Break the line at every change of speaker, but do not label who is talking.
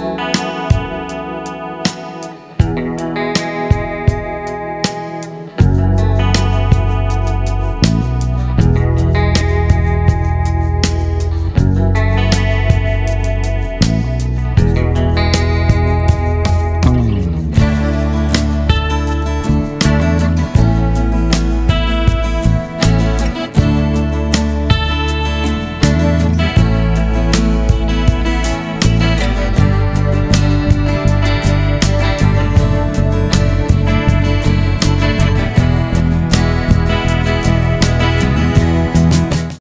Bye.